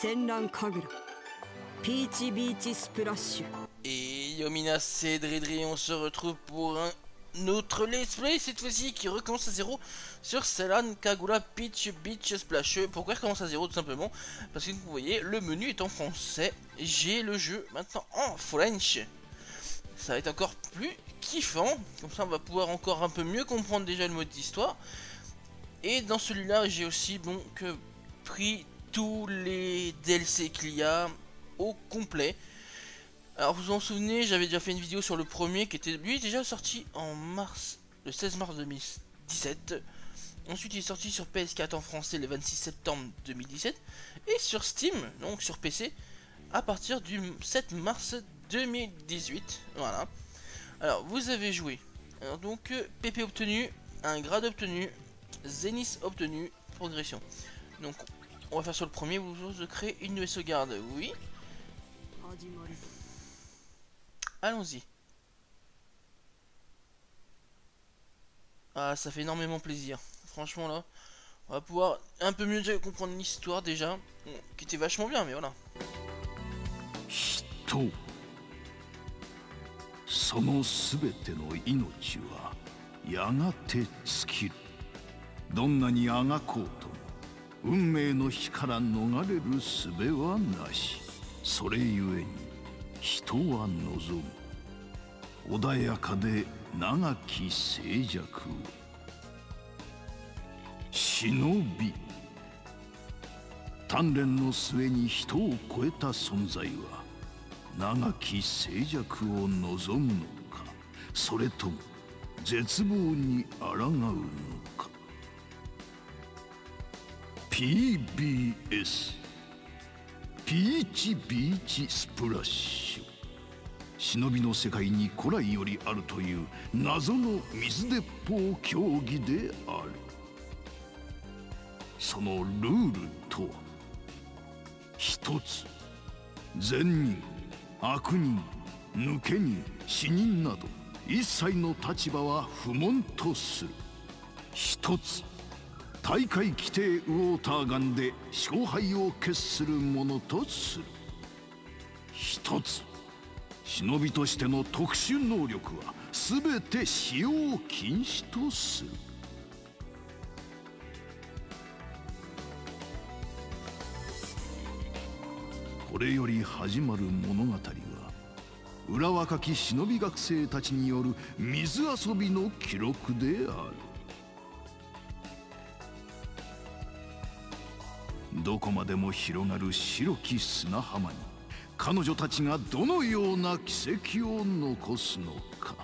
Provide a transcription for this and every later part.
戦乱神楽ピーチビーチスプラッシュ Et Yomina, c'est Dredri, on se retrouve pour un autre let's play, cette fois-ci qui recommence à zéro sur Selan Kagura Peach Beach Splash. Pourquoi il recommence à zéro Tout simplement parce que vous voyez, le menu est en français, j'ai le jeu maintenant en French. Ça va être encore plus kiffant, comme ça on va pouvoir encore un peu mieux comprendre déjà le mode d'histoire. Et dans celui-là, j'ai aussi donc pris tous les DLC qu'il y a au complet. Alors vous vous en souvenez, j'avais déjà fait une vidéo sur le premier qui était lui déjà sorti en mars, le 16 mars 2017. Ensuite il est sorti sur PS4 en français le 26 septembre 2017 et sur Steam, donc sur PC, à partir du 7 mars 2018. Voilà. Alors vous avez joué. Alors donc PP obtenu, un grade obtenu, Zénith obtenu, progression. Donc on va faire sur le premier, vous de créer une nouvelle sauvegarde, oui. Allons-y. Ah, ça fait énormément plaisir. Franchement, là, on va pouvoir un peu mieux comprendre l'histoire déjà, qui était vachement bien, mais voilà. 運命の火から逃れる術はなし。それゆえに人は望む。穏やかで長き静寂。を忍び。鍛錬の末に人を超えた存在は長き静寂を望むのかそれとも絶望に抗うのか。PBS ピーチビーチスプラッシュ忍びの世界に古来よりあるという謎の水鉄砲競技である。そのルールとは一つ善人悪人抜け人死人など一切の立場は不問とする。一つ大会規定ウォーターガンで勝敗を決するものとする。一つ忍びとしての特殊能力は全て使用禁止とする。これより始まる物語は裏若き忍び学生たちによる水遊びの記録である。どこまでも広がる白き砂浜に彼女たちがどのような奇跡を残すのか。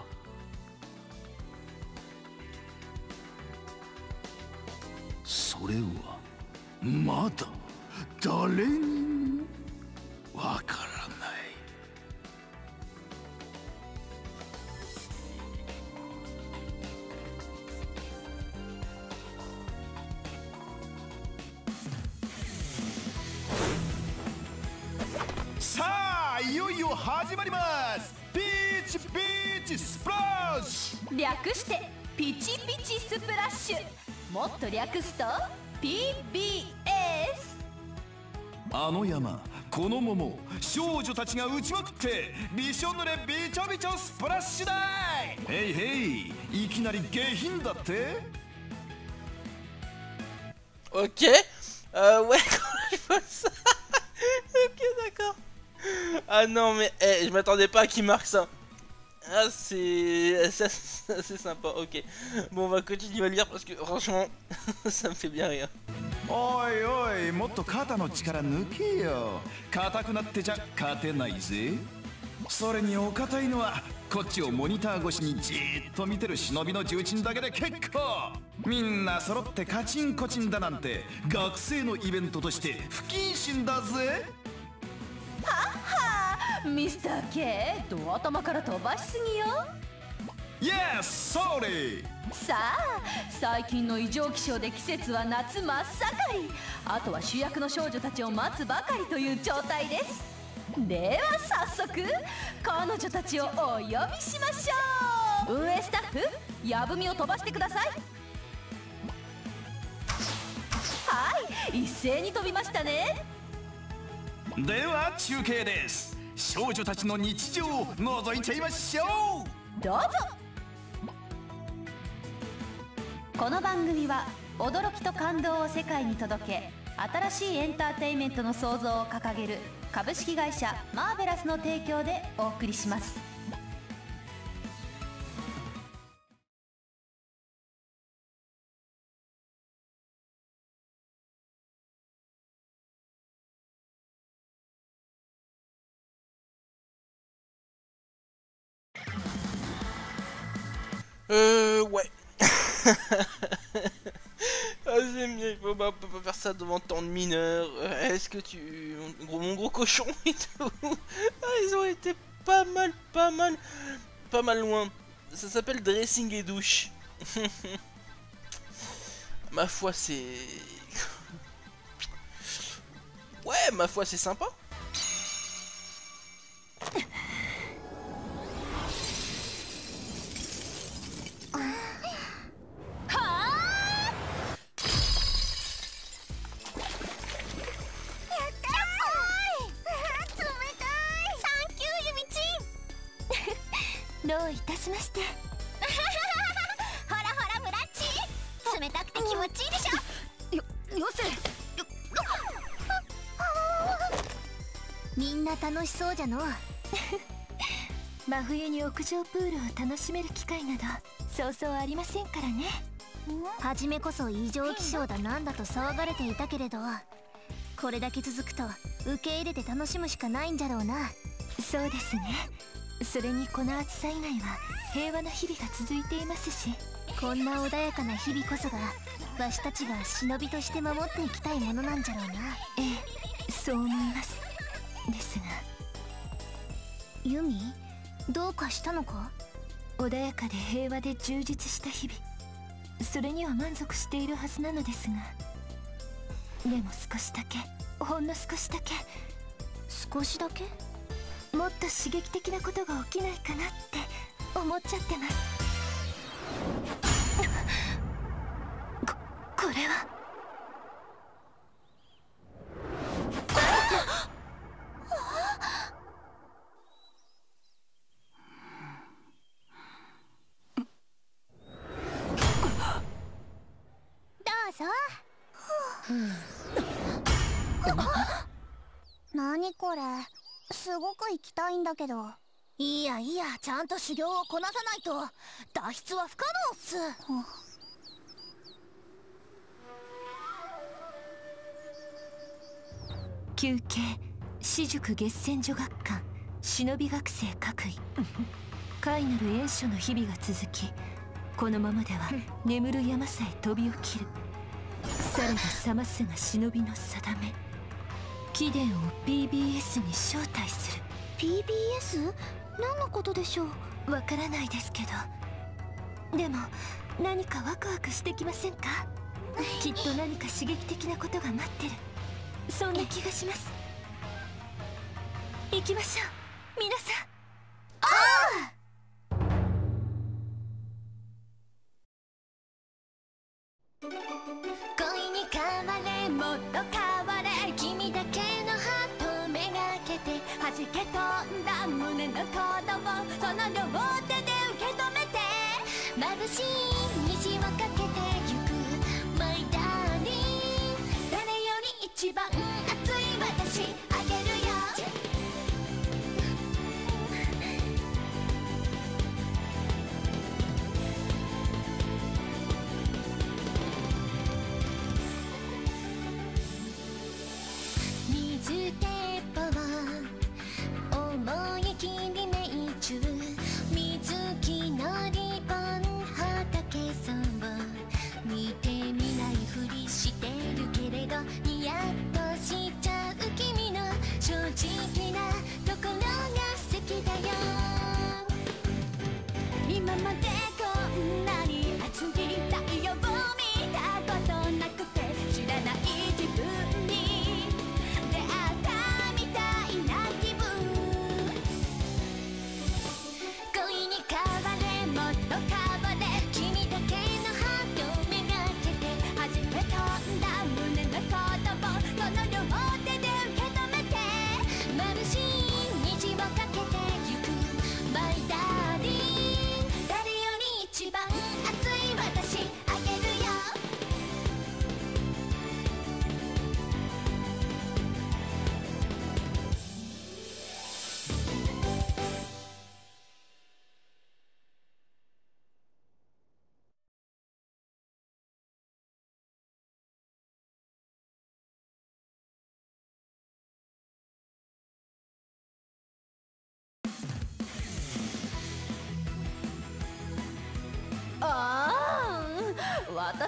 それはまだ誰にいよいよ始まります。ピーチピーチスプラッシュ。略してピチピチスプラッシュ。もっと略すと PBS あの山この桃少女たちが打ちまくってびしょ濡れびちょびちょスプラッシュだい。へいへいいきなり下品だって？Ok. Euh, ouais, quand je vois ça. Ah non, mais eh, je m'attendais pas à qu'il marque ça. Ah, c'est ça, ça, c'est sympa. Ok. Bon, on va continuer à lire parce que franchement, ça me fait bien rire. おいおいもっと肩の力抜けよ硬くなってちゃ勝てないぜそれにお堅いのはこっちをモニター越しにじーっと見てる忍びの重鎮だけで結構みんな揃ってカチンコチンだなんて学生のイベントとして不謹慎だぜはあミスター K ド頭から飛ばしすぎよ？Yes! それさあ最近の異常気象で季節は夏真っ盛り。あとは主役の少女たちを待つばかりという状態です。では早速彼女たちをお呼びしましょう。運営スタッフやぶみを飛ばしてください。はい一斉に飛びましたねでは中継です。少女たちの日常を覗いちゃいましょう。どうぞ。この番組は驚きと感動を世界に届け新しいエンターテインメントの創造を掲げる株式会社マーベラスの提供でお送りします。Ça devant tant de mineurs. Est-ce que tu... Mon gros cochon et tout. Ah, ils ont été pas mal, pas mal, pas mal loin. Ça s'appelle dressing et douche. ma foi, c'est... Ouais, ma foi, c'est sympa. そうじゃの。真冬に屋上プールを楽しめる機会などそうそうありませんからね。初めこそ異常気象だなんだと騒がれていたけれどこれだけ続くと受け入れて楽しむしかないんじゃろうな。そうですね。それにこの暑さ以外は平和な日々が続いていますしこんな穏やかな日々こそがわしたちが忍びとして守っていきたいものなんじゃろうな。ええそう思います。ですがユミどうかしたのか？穏やかで平和で充実した日々。それには満足しているはずなのですが。でも少しだけ。ほんの少しだけ。少しだけ？もっと刺激的なことが起きないかなって。思っちゃってます。ここれはどうぞ何これすごく行きたいんだけど。いいやいいやちゃんと修行をこなさないと。脱出は不可能っす。休憩私塾月戦女学館忍び学生各位。怪なる炎書の日々が続きこのままでは眠る山さえ飛び起きる。さればさますが忍びの定め。貴殿を PBS に招待する PBS? 何のことでしょう？わからないですけど。でも何かワクワクしてきませんか？きっと何か刺激的なことが待ってる。そんな。気がします。行きましょう。皆さん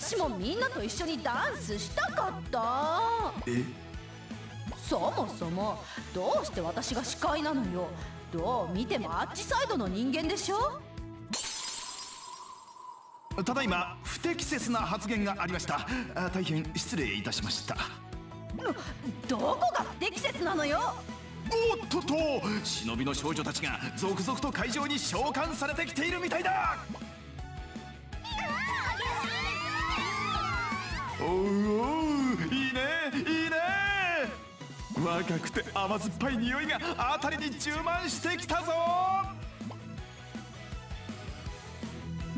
私もみんなと一緒にダンスしたかった。え？そもそもどうして私が司会なのよ。どう見てもあっちサイドの人間でしょ？ただいま不適切な発言がありました。あ大変失礼いたしました。どこが不適切なのよ？おっとっと忍びの少女たちが続々と会場に召喚されてきているみたいだおうおういいねいいね。若くて甘酸っぱい匂いが辺りに充満してきたぞ。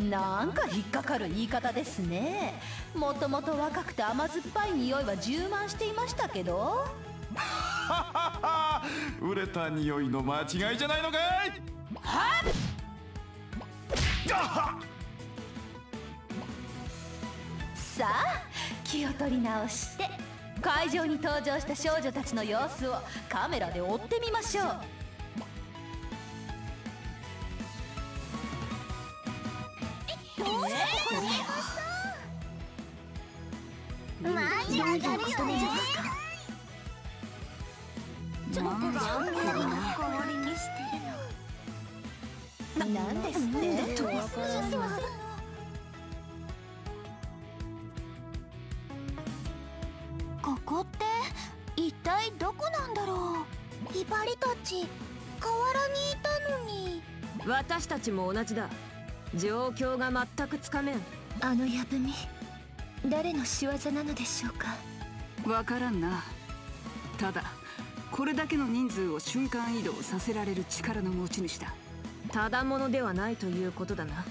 なんか引っかかる言い方ですね。もともと若くて甘酸っぱい匂いは充満していましたけど。ははは売れた匂いの間違いじゃないのかい。はっ！はさあ気を取り直して会場に登場した少女たちの様子をカメラで追ってみましょう。マジ上がるよねちょっとなんで氷にしてるの。なんで？すってどこなんだろう。ひばりたち河原にいたのに。私たちも同じだ。状況が全くつかめん。あのやぶみ誰の仕業なのでしょうか。わからんな。ただこれだけの人数を瞬間移動させられる力の持ち主だ。ただものではないということだな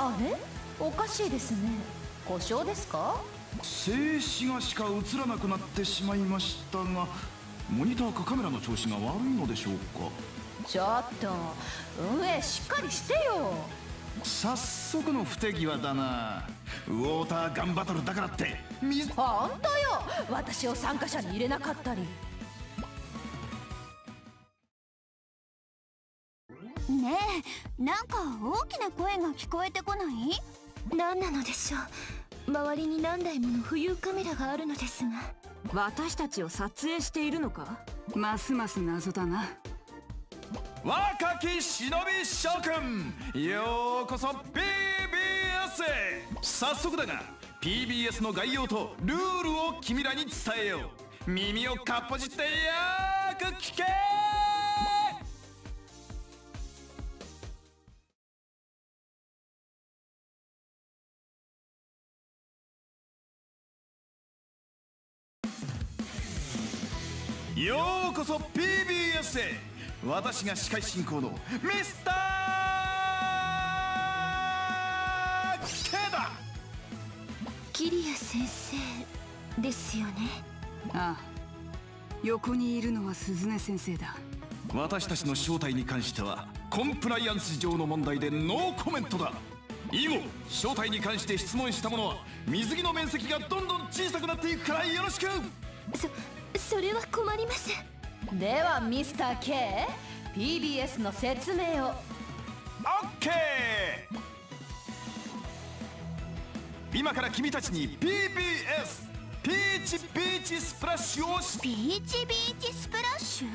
あれ？おかしいですね。故障ですか？静止画しか映らなくなってしまいましたがモニターかカメラの調子が悪いのでしょうか？ちょっと運営しっかりしてよ。早速の不手際だな。ウォーターガンバトルだからって。水ほんとよ。私を参加者に入れなかったりなんか大きな声が聞こえてこない？何なのでしょう。周りに何台もの浮遊カメラがあるのですが。私たちを撮影しているのか？ますます謎だな。若き忍び諸君。ようこそ PBS へ。早速だが PBS の概要とルールを君らに伝えよう。耳をかっぽじってよーく聞けようこそ PBS へ。私が司会進行のミスター K だ。キリア先生ですよね？ああ。横にいるのは鈴音先生だ。私たちの正体に関してはコンプライアンス上の問題でノーコメントだ。以後正体に関して質問した者は水着の面積がどんどん小さくなっていくからよろしく。そそれは困ります。ではミスター K PBS の説明を。OK 今から君たちに PBS ピーチビーチスプラッシュをしビーチビーチスプラッシュ？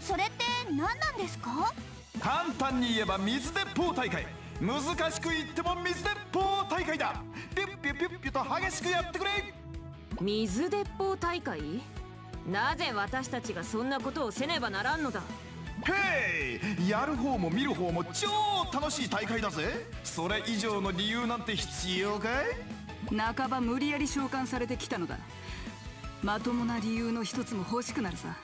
それって何なんですか？簡単に言えば水鉄砲大会。難しく言っても水鉄砲大会だ。ピュッピュッピュッピュと激しくやってくれ。水鉄砲大会？なぜ私たちがそんなことをせねばならんのだ？へいやる方も見る方も超楽しい大会だぜ。それ以上の理由なんて必要かい？半ば無理やり召喚されてきたのだまともな理由の一つも欲しくなるさ。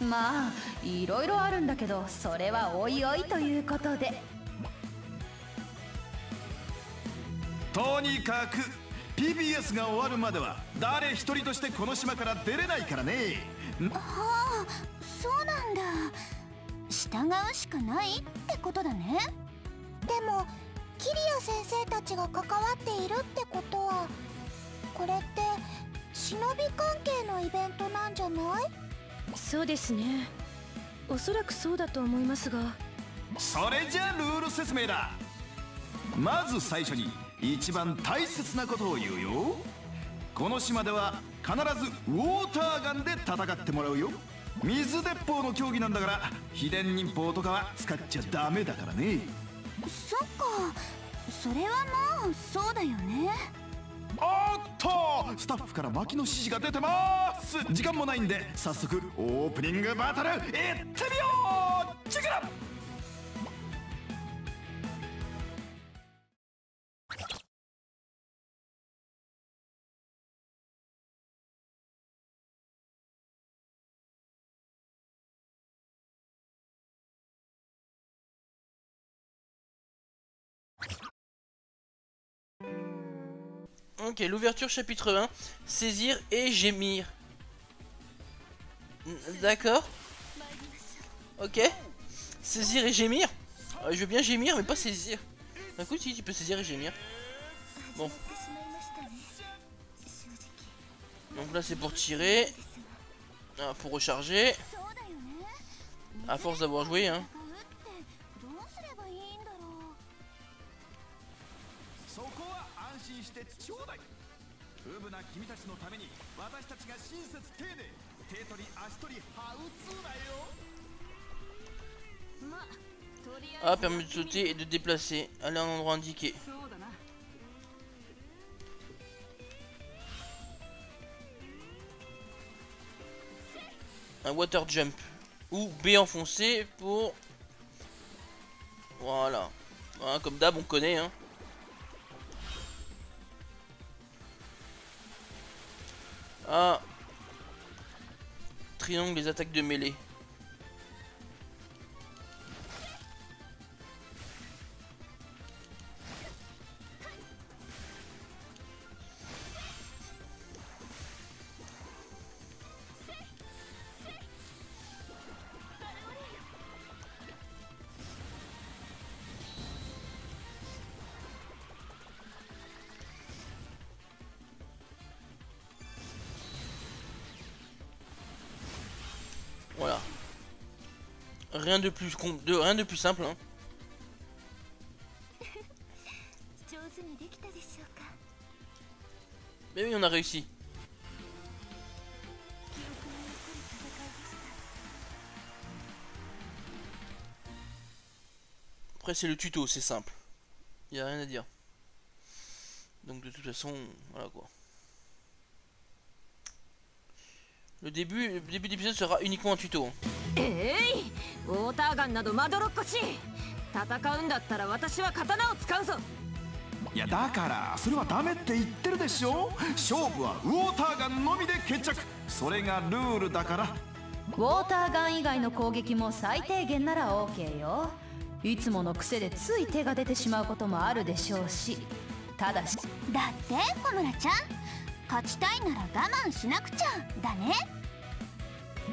まあいろいろあるんだけどそれはおいおいということで。とにかく PBS が終わるまでは誰一人としてこの島から出れないからね。はあそうなんだ。従うしかないってことだね。でもキリア先生たちが関わっているってことはこれって忍び関係のイベントなんじゃない？そうですね。おそらくそうだと思いますが。それじゃルール説明だ。まず最初に一番大切なことを言うよ。この島では必ずウォーターガンで戦ってもらうよ。水鉄砲の競技なんだから秘伝忍法とかは使っちゃダメだからね。そっか。それはもうそうだよね。おっと！スタッフから巻きの指示が出てます！時間もないんで早速オープニングバトル行ってみよう！チェケラ donc l'ouverture chapitre 1, saisir et gémir. D'accord Ok Saisir et gémir ah, Je veux bien gémir mais pas saisir. D'un coup si tu peux saisir et gémir. Bon. Donc là c'est pour tirer. Ah, pour recharger. À force d'avoir joué hein. してちょうだいウブな君たちのために私たちが親切丁寧手取り足取りハウツーだよまとりあ Ah, えず permet de sauter et de déplacer. Aller à un endroit indiqué. そうだな un water jump ou B enfoncé pour voilà, Voilà, comme d'hab on connaît hein. Ah. Triangle les attaques de mêlée rien de plus com- de rien de plus simple hein. 上手にできたでしょうか mais oui on a réussi 記憶に残る戦いでした Après c'est le tuto, c'est simple. Y a rien à dire. Donc de toute façon, voilà quoi. Le début, le début d'épisode sera uniquement un tuto. hein. えいウォーターガンなどまどろっこしい。戦うんだったら私は刀を使うぞ。いやだからそれはダメって言ってるでしょ。勝負はウォーターガンのみで決着。それがルールだから。ウォーターガン以外の攻撃も最低限なら OK よ。いつもの癖でつい手が出てしまうこともあるでしょうし。ただし。だって小村ちゃん勝ちたいなら我慢しなくちゃだね。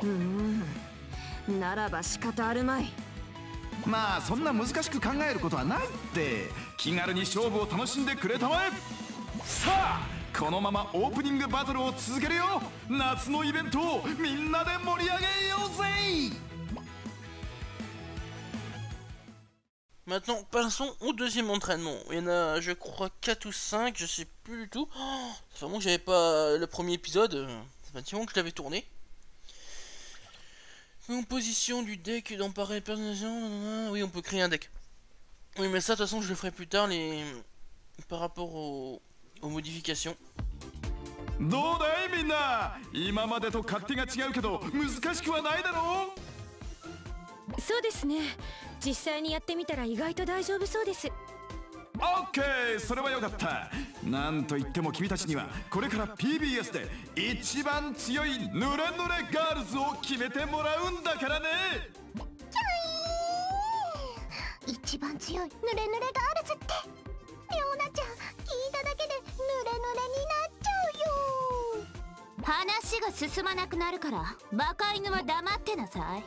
うーん。ならば仕方あるまい。まあそんな難しく考えることはないって気軽に勝負を楽しんでくれたまえ。さあこのままオープニングバトルを続けるよ。夏のイベントをみんなで盛り上げようぜ Maintenant, passons au deuxième entraînement. Il y en a, je crois, 4 ou 5, je sais plus du tout. Oh, ça fait vraiment que j'avais pas le premier épisode. euh, Ça fait un petit moment que je l'avais tourné. Composition du deck d'emparer personnage. Oui, on peut créer un deck. Oui, mais ça, de toute façon, je le ferai plus tard, les... par rapport aux, aux modifications. どうだいみんな今までと勝手が違うけど難しくはないだろう そうですね。実際にやってみたら意外と大丈夫そうです。オッケーそれはよかった。なんといっても君たちにはこれから PBS で一番強いヌレヌレガールズを決めてもらうんだからね。一番強いヌレヌレガールズってレオナちゃん聞いただけでヌレヌレになっちゃうよ。話が進まなくなるからバカ犬は黙ってなさい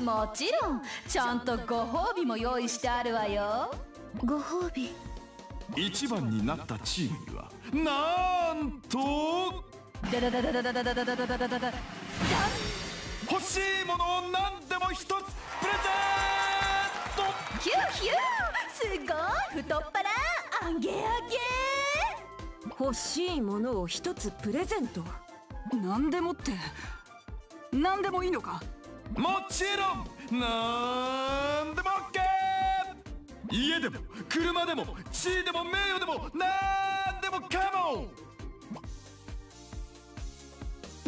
もちろんちゃんとご褒美も用意してあるわよ。ご褒美？一番になったチームにはなんとダダダダダダダダダダダダダダ欲しいものを何でも一つプレゼント。ヒューヒュー。すごい太っ腹。あげあげ欲しいものを一つプレゼント何でもって。何でもいいのか？もちろんなんでも OK 家でも車でも地位でも名誉でもなんでもカモン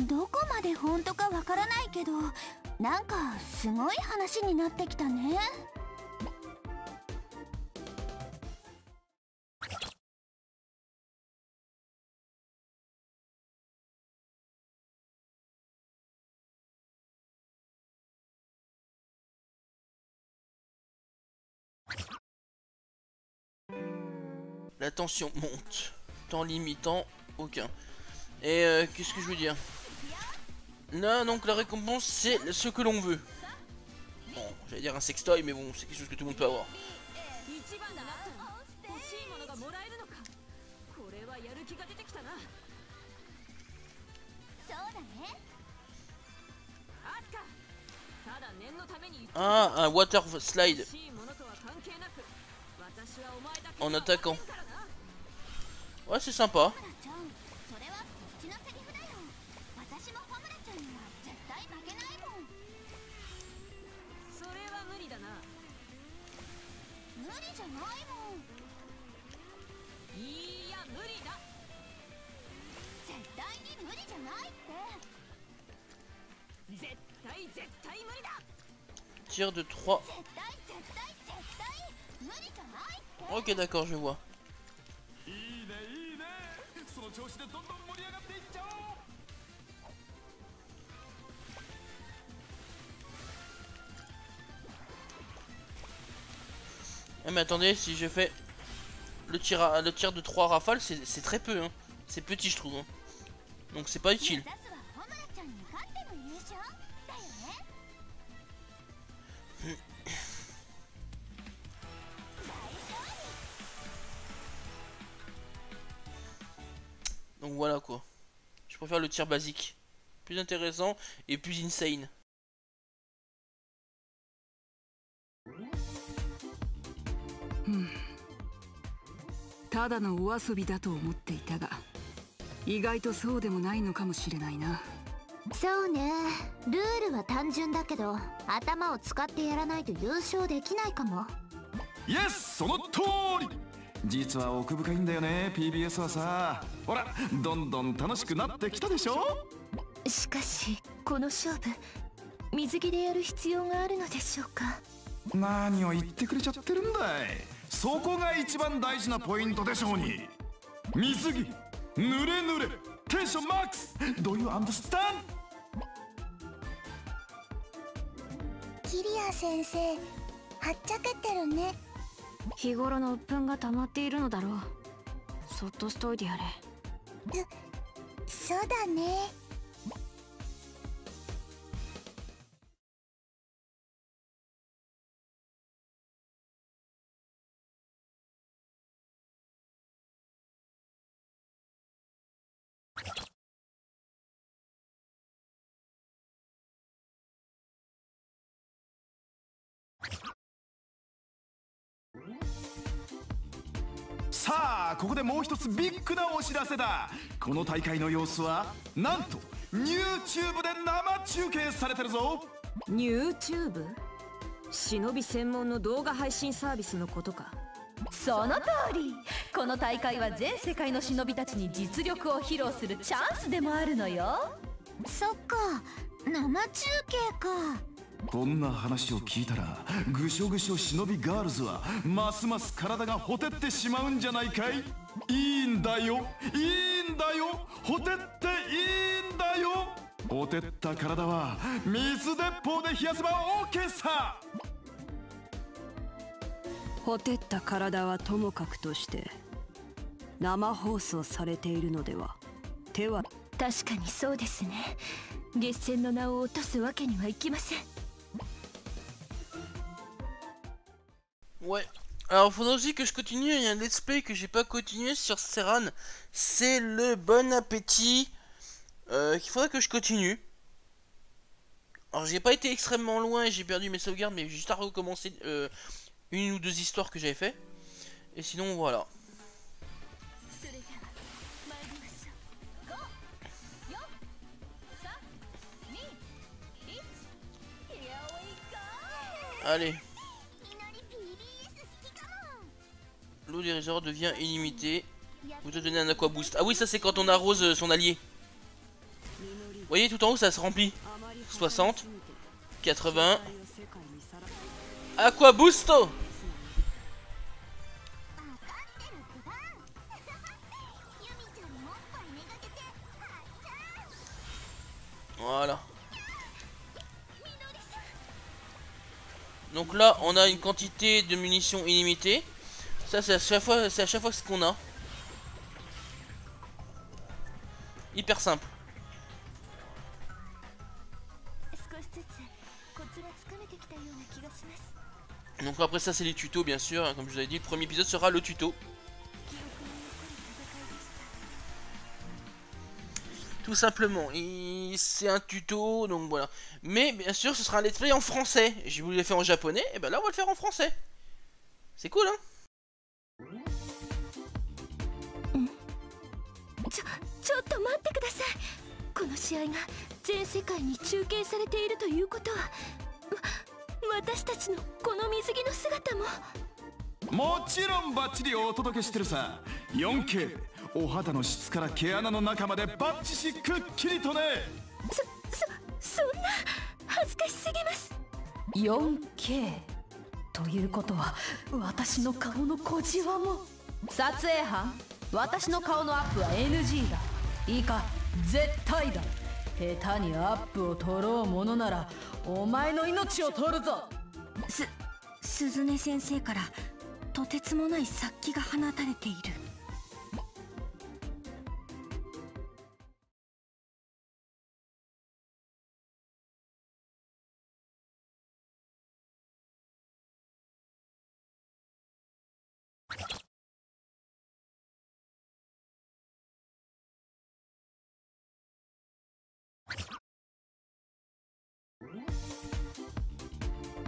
どこまで本当かわからないけどなんかすごい話になってきたね「La tension monte. Temps limitant, aucun. Et euh, qu'est-ce que je veux dire? Non, donc la récompense, c'est ce que l'on veut. Bon, j'allais dire un sextoy, mais bon, c'est quelque chose que tout le monde peut avoir. Ah, un water slide. En attaquant. Ouais, c'est sympa. Tire de 3. Ok, d'accord, je vois いいねいいねその調子でどんどん盛り上がっていっちゃおう Ah, mais attendez, si je fais le tir, à- le tir de 3 rafales, c'est c'est très peu. Hein. C'est petit, je trouve. hein. Donc c'est pas utile. Donc voilà quoi. Je préfère le tir basique. Plus intéressant et plus insane. ただのお遊びだと思っていたが意外とそうでもないのかもしれないなそうねルールは単純だけど頭を使ってやらないと優勝できないかもイエスその通り実は奥深いんだよね PBS はさ。ほらどんどん楽しくなってきたでしょ？しかしこの勝負水着でやる必要があるのでしょうか？何を言ってくれちゃってるんだい。そこが一番大事なポイントでしょうに。水着濡れ濡れテンションマックス。Do you understand? キリア先生はっちゃけてるね日頃の鬱憤が溜まっているのだろう。そっとしといてやれ。そうだね。さあここでもう一つビッグなお知らせだ。この大会の様子はなんと YouTube で生中継されてるぞ。YouTube? 忍び専門の動画配信サービスのことか。その通り。この大会は全世界の忍びたちに実力を披露するチャンスでもあるのよ。そっか。生中継かこんな話を聞いたらぐしょぐしょ忍びガールズはますます体がほてってしまうんじゃないかい?いいんだよ。いいんだよ。ほてっていいんだよ。ほてった体は水鉄砲で冷やせば OK さ。ほてった体はともかくとして生放送されているのでは手は確かにそうですね。月戦の名を落とすわけにはいきません Ouais. Alors, faudra aussi que je continue. Il y a un let's play que j'ai pas continué sur Serran. C'est le bon appétit. Euh, qu'il faudra que je continue. Alors, j'ai pas été extrêmement loin. J'ai perdu mes sauvegardes. Mais juste à recommencer euh, une ou deux histoires que j'avais fait. Et sinon, voilà. Allez. L'eau des réservoirs devient illimitée. Vous te donnez un aqua boost. Ah oui, ça c'est quand on arrose euh, son allié. Vous voyez tout en haut, ça se remplit. 60, 80. Aqua boosto Voilà. Donc là, on a une quantité de munitions illimitée. Ça, c'est à chaque fois, c'est à chaque fois ce qu'on a. Hyper simple. Donc après ça c'est les tutos bien sûr, hein, comme je vous avais dit, le premier épisode sera le tuto. Tout simplement, c'est un tuto, donc voilà. Mais bien sûr ce sera un let's play en français. Je voulais le faire en japonais, et ben là on va le faire en français. C'est cool hein? と待ってください。この試合が全世界に中継されているということはわ私たちのこの水着の姿も。もちろんバッチリお届けしてるさ。4K お肌の質から毛穴の中までバッチしくっきりとね。そそそんな恥ずかしすぎます。4K ということは私の顔の小じわも。撮影班私の顔のアップは NG だいいか絶対だ。下手にアップを取ろうものならお前の命を取るぞ。す鈴音先生からとてつもない殺気が放たれている。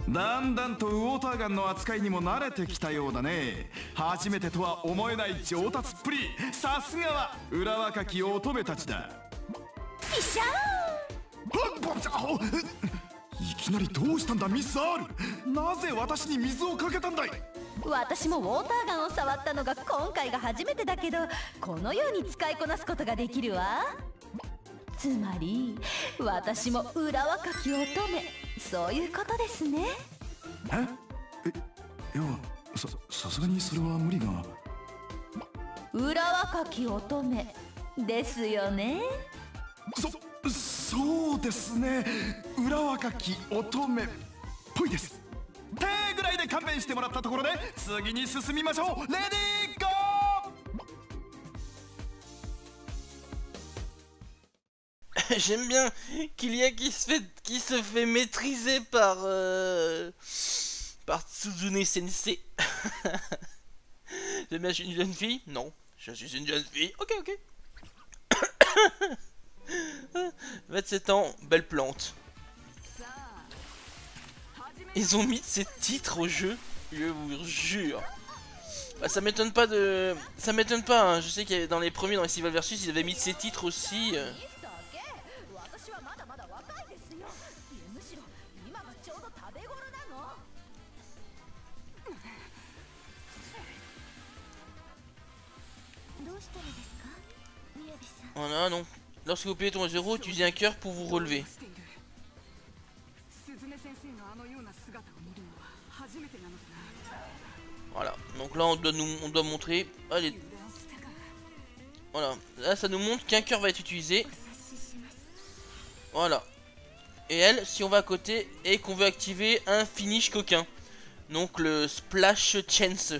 だんだんとウォーターガンの扱いにも慣れてきたようだね。初めてとは思えない上達っぷり。さすがは裏若き乙女たちだ。ピシャあいきなりどうしたんだ？ミス R なぜ私に水をかけたんだい？私もウォーターガンを触ったのが今回が初めてだけどこのように使いこなすことができるわつまり私も裏若き乙女。そういうことですね。え？えいやささすがにそれは無理が。裏若き乙女ですよね。そそうですね。裏若き乙女っぽいです。手ぐらいで勘弁してもらったところで次に進みましょう。レディー J'aime bien qu'il y a qui se fait, qui se fait maîtriser par, euh, par Tsuzune Sensei. J'aime bien, je suis une jeune fille? Non, je suis une jeune fille. Ok, ok. 27 ans, belle plante. Ils ont mis ces titres au jeu, je vous jure. Bah, ça m'étonne pas de... Ça m'étonne pas, hein. je sais qu'il y avait dans les premiers, dans les Civil Versus, ils avaient mis ces titres aussi. euh. Voilà, donc, lorsque vous payez ton 0, utilisez un cœur pour vous relever. している鈴音先生のあのような姿を見るのは初めてなのだな Voilà, donc là on doit, nous, on doit montrer. Allez, 油断したか voilà, là ça nous montre qu'un cœur va être utilisé. お察しします Voilà. Et elle, si on va à côté et qu'on veut activer un finish coquin. Donc le splash chance.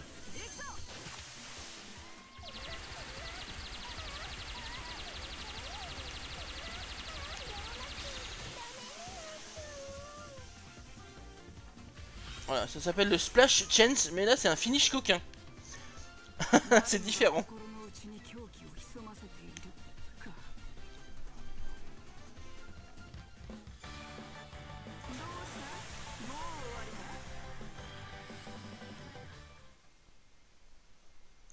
Ça s'appelle le Splash Chance, mais là c'est un finish coquin. Hein. c'est différent.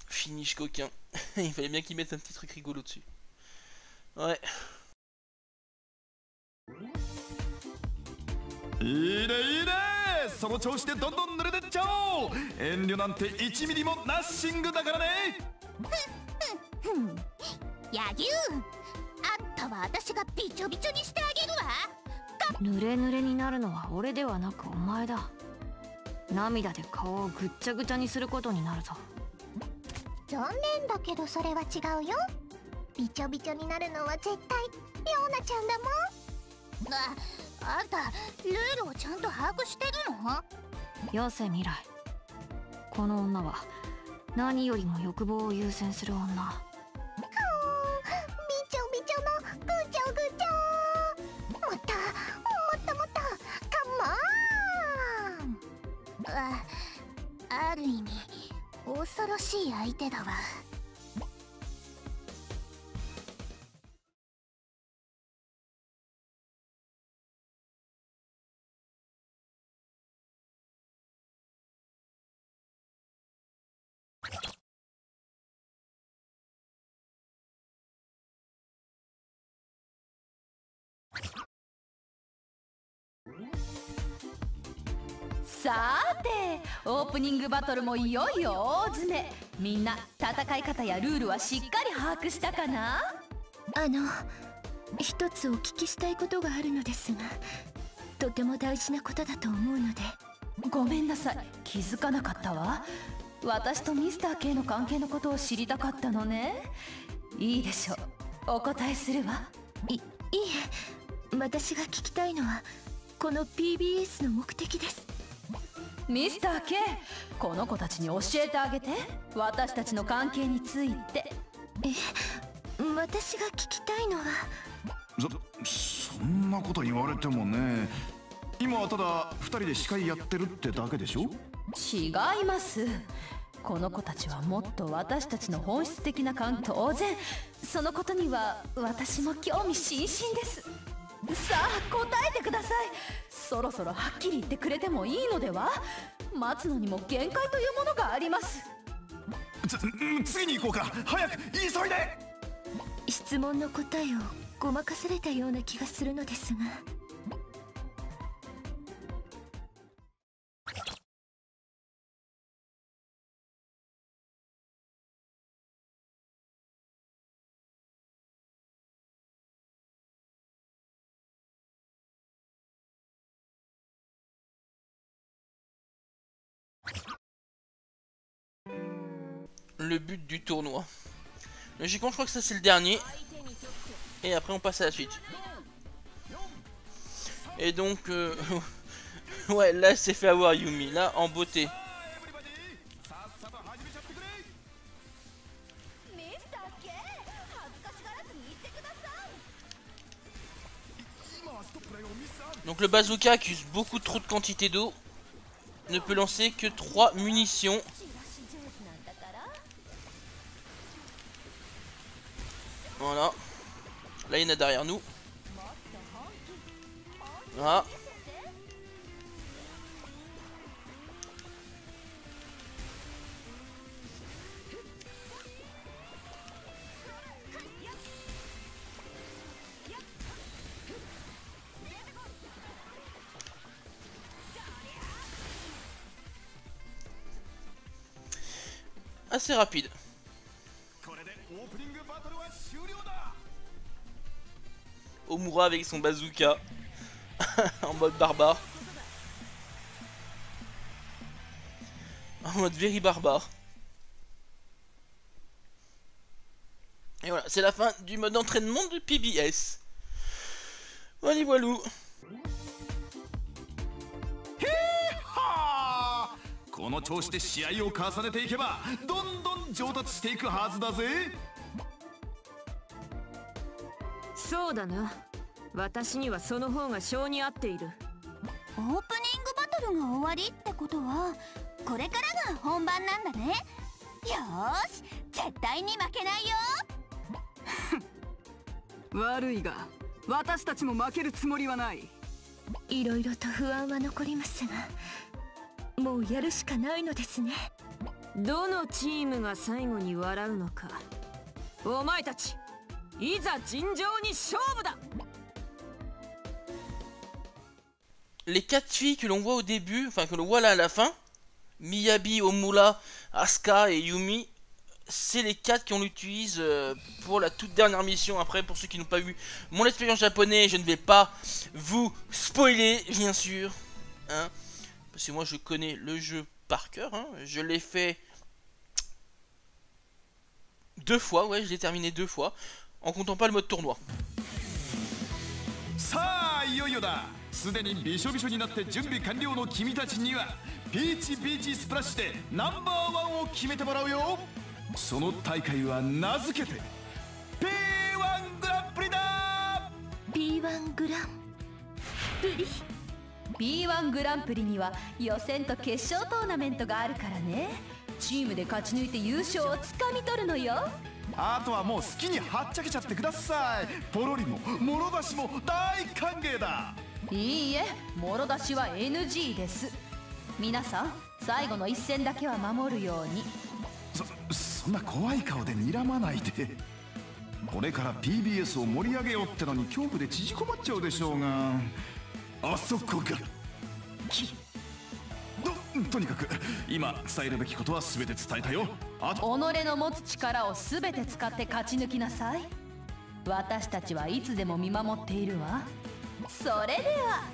Finish coquin. Hein. Il fallait bien qu'ils mettent un petit truc rigolo dessus. Ouais. その調子でどんどん濡れてっちゃおう。遠慮なんて1ミリもナッシングだからね。柳生あんたは私がびちょびちょにしてあげるわ。濡れ濡れになるのは俺ではなくお前だ。涙で顔をぐっちゃぐちゃにすることになるぞ。残念だけどそれは違うよ。びちょびちょになるのは絶対レオナちゃんだもん。ああんたルールをちゃんと把握してるの？よせ未来。この女は何よりも欲望を優先する女。びちょびちょのぐちょぐちょもっともっともっと。カモン。あある意味恐ろしい相手だわさてオープニングバトルもいよいよ大詰め。みんな戦い方やルールはしっかり把握したかな？あの一つお聞きしたいことがあるのですがとても大事なことだと思うので。ごめんなさい。気づかなかったわ。私とミスター K の関係のことを知りたかったのね。いいでしょう。お答えするわ。いいいえ。私が聞きたいのはこの PBS の目的ですミスター K この子たちに教えてあげて。私たちの関係について。私が聞きたいのは。そそんなこと言われてもね。今はただ2人で司会やってるってだけでしょ？違います。この子たちはもっと私たちの本質的な関当然。そのことには私も興味津々ですさあ答えてください。そろそろはっきり言ってくれてもいいのでは？待つのにも限界というものがあります。つ次に行こうか。早く急いで。質問の答えをごまかされたような気がするのですが「Le but du tournoi. Logiquement, je crois que ça c'est le dernier. Et après, on passe à la suite. Et donc, euh, ouais, là, c'est fait avoir Yumi. Là, en beauté. Donc le bazooka qui use beaucoup trop de quantité d'eau ne peut lancer que 3 munitions. Voilà. Là, il y en a derrière nous. Voilà. Assez rapide. Omura avec son bazooka en mode barbare. En mode very barbare. Et voilà, c'est la fin du mode entraînement de PBS. Voilà, voilou. この調子で試合を重ねていけばどんどん上達していくはずだぜ そうだな。私にはその方が性に合っている。オープニングバトルが終わりってことはこれからが本番なんだね。よーし絶対に負けないよ。悪いが私たちも負けるつもりはない。いろいろと不安は残りますがもうやるしかないのですね。どのチームが最後に笑うのか。お前たちいざ尋常に勝負だ Les quatre filles que l'on voit au début, enfin que l'on voit là à la fin, Miyabi, Omura, Asuka et Yumi, c'est les quatre qu'on utilise euh, pour la toute dernière mission. Après, pour ceux qui n'ont pas vu mon expérience japonais, je ne vais pas vous spoiler, bien sûr. Hein, parce que moi, je connais le jeu par cœur. hein. Je l'ai fait deux fois, ouais, je l'ai terminé deux fois, En comptant pas le mode tournoi. さあいよいよだ。すでにびしょびしょになって準備完了の君たちにはピーチピーチスプラッシュでナンバーワンを決めてもらうよ。その大会は名付けて P1 グランプリだ。B1 グランプリ。B1 グランプリには予選と決勝トーナメントがあるからね。チームで勝ち抜いて優勝をつかみ取るのよあとはもう好きにはっちゃけちゃってください。ポロリももろ出しも大歓迎だ。いいえもろ出しは NG です。皆さん最後の一戦だけは守るように。そそんな怖い顔で睨まないで。これから PBS を盛り上げようってのに恐怖で縮こまっちゃうでしょうが。あそこが。きととにかく今伝えるべきことは全て伝えたよ。あと。己の持つ力を全て使って勝ち抜きなさい。私たちはいつでも見守っているわ。それでは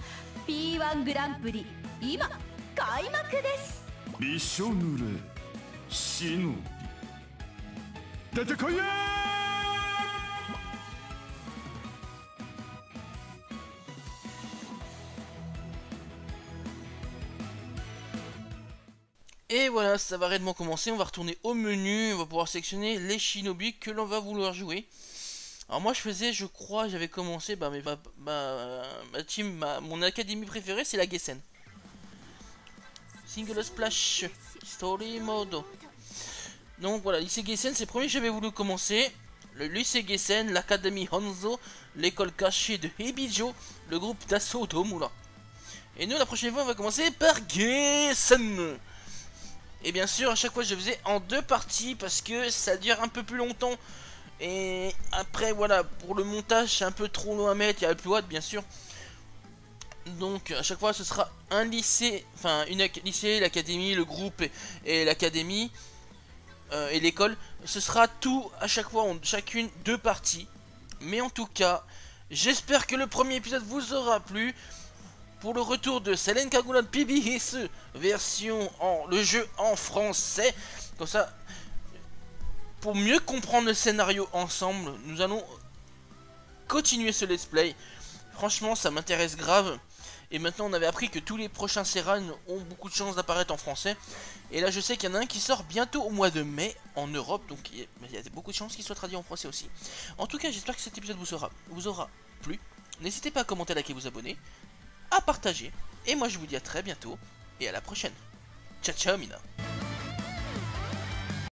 P1 グランプリ今開幕です。びしょ濡れしのび出てこいや Et voilà, ça va réellement commencer. On va retourner au menu. On va pouvoir sélectionner les shinobi que l'on va vouloir jouer. Alors moi je faisais, je crois, j'avais commencé, bah, mais ma, ma, ma team, ma, mon académie préférée c'est la Gessen. Single Splash, Story Mode. Donc voilà, lycée Gessen, c'est le premier que j'avais voulu commencer. Le lycée Gessen, l'académie Hanzo, l'école cachée de Hebijo, le groupe d'assaut d'Omura. Et nous la prochaine fois on va commencer par Gessen. Et bien sûr, à chaque fois, je faisais en deux parties parce que ça dure un peu plus longtemps. Et après, voilà, pour le montage, c'est un peu trop loin à mettre. Il y a plus bien sûr. Donc, à chaque fois, ce sera un lycée, enfin, une lycée, l'académie, le groupe et, l'académie euh, et l'école. Ce sera tout à chaque fois, en chacune deux parties. Mais en tout cas, j'espère que le premier épisode vous aura plu pour le retour de Selen Kagulan PBS version en le jeu en français. Comme ça, pour mieux comprendre le scénario ensemble, nous allons continuer ce let's play. Franchement, ça m'intéresse grave. Et maintenant, on avait appris que tous les prochains Serran ont beaucoup de chances d'apparaître en français. Et là, je sais qu'il y en a un qui sort bientôt au mois de mai en Europe. Donc, il y a- beaucoup de chances qu'il soit traduit en français aussi. En tout cas, j'espère que cet épisode vous vous aura plu. N'hésitez pas à commenter, liker, vous abonner à partager. Et moi je vous dis à très bientôt et à la prochaine. Ciao ciao Mina.